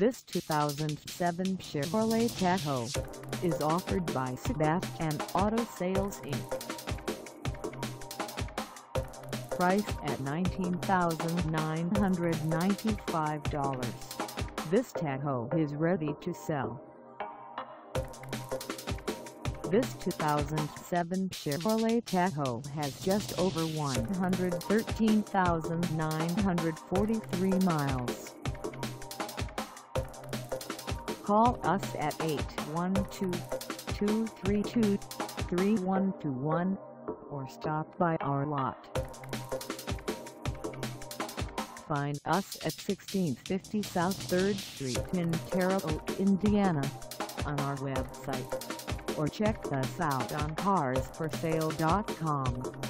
This 2007 Chevrolet Tahoe is offered by Sebastian Auto Sales Inc. Price at $19,995. This Tahoe is ready to sell. This 2007 Chevrolet Tahoe has just over 113,943 miles. Call us at 812-232-3121 or stop by our lot. Find us at 1650 South 3rd Street in Terre Haute, Indiana on our website or check us out on carsforsale.com.